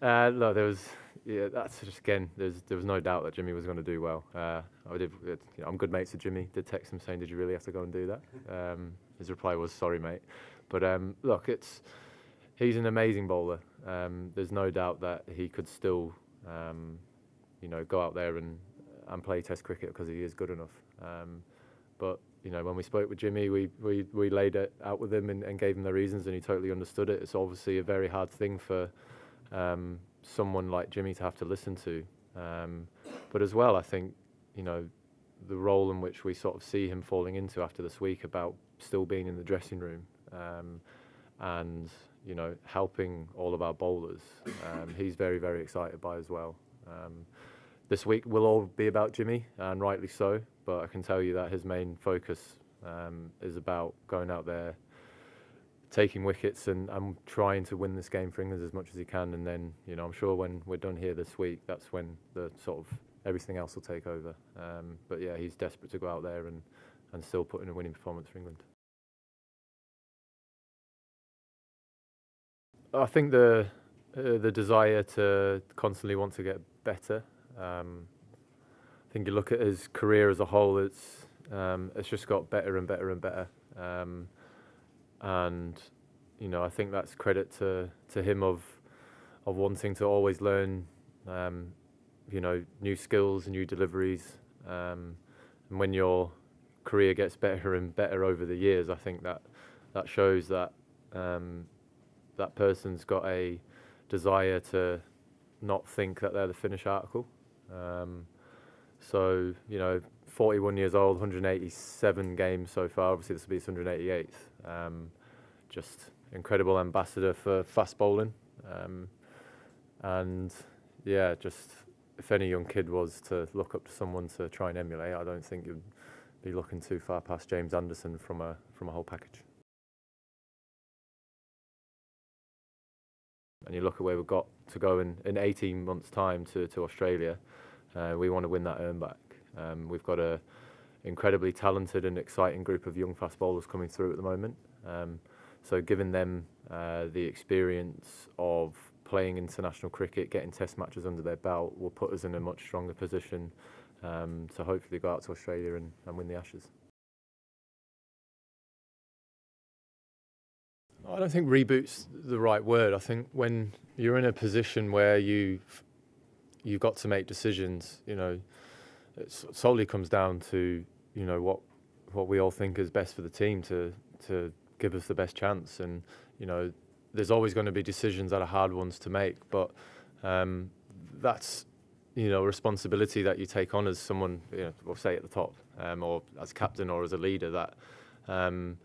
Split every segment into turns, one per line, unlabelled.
Uh, no, there was. Yeah, that's just again. There's there was no doubt that Jimmy was going to do well. Uh, I did. You know, I'm good mates with Jimmy. Did text him saying, "Did you really have to go and do that?" Um, his reply was, "Sorry, mate." But um, look, it's he's an amazing bowler. Um, there's no doubt that he could still, um, you know, go out there and and play Test cricket because he is good enough. Um, but you know, when we spoke with Jimmy, we we, we laid it out with him and, and gave him the reasons, and he totally understood it. It's obviously a very hard thing for um, someone like Jimmy to have to listen to. Um, but as well, I think you know the role in which we sort of see him falling into after this week about still being in the dressing room um, and you know helping all of our bowlers. Um, he's very very excited by as well. Um, this week will all be about Jimmy, and rightly so. But I can tell you that his main focus um, is about going out there, taking wickets, and, and trying to win this game for England as much as he can. And then, you know, I'm sure when we're done here this week, that's when the sort of everything else will take over. Um, but yeah, he's desperate to go out there and, and still put in a winning performance for England. I think the uh, the desire to constantly want to get better um, I think you look at his career as a whole; it's um, it's just got better and better and better. Um, and you know, I think that's credit to to him of of wanting to always learn, um, you know, new skills, new deliveries. Um, and when your career gets better and better over the years, I think that that shows that um, that person's got a desire to not think that they're the finished article. Um, so, you know, 41 years old, 187 games so far. Obviously, this will be his 188th. Um, just incredible ambassador for fast bowling. Um, and yeah, just if any young kid was to look up to someone to try and emulate, I don't think you'd be looking too far past James Anderson from a from a whole package. and you look at where we've got to go in, in 18 months' time to, to Australia, uh, we want to win that urn back. Um, we've got a incredibly talented and exciting group of young fast bowlers coming through at the moment. Um, so giving them uh, the experience of playing international cricket, getting test matches under their belt, will put us in a much stronger position um, to hopefully go out to Australia and, and win the Ashes. I don't think reboot's the right word. I think when you're in a position where you've you've got to make decisions, you know, it solely comes down to you know what what we all think is best for the team to to give us the best chance. And you know, there's always going to be decisions that are hard ones to make, but um, that's you know a responsibility that you take on as someone, you know, or say at the top, um, or as captain or as a leader that. Um,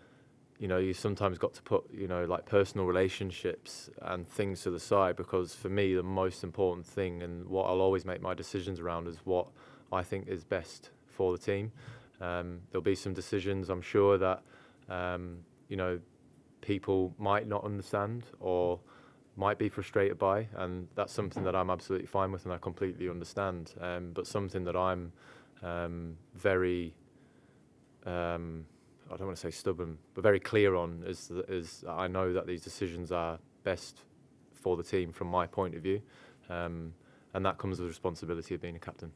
you know, you sometimes got to put, you know, like personal relationships and things to the side because for me, the most important thing and what I'll always make my decisions around is what I think is best for the team. Um, there'll be some decisions I'm sure that, um, you know, people might not understand or might be frustrated by, and that's something that I'm absolutely fine with and I completely understand. Um, but something that I'm um, very um, I don't want to say stubborn, but very clear on is is I know that these decisions are best for the team from my point of view, um, and that comes with the responsibility of being a captain.